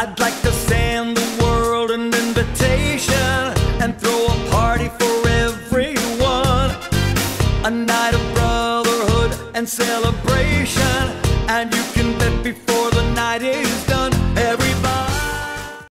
I'd like to send the world an invitation and throw a party for everyone. A night of brotherhood and celebration,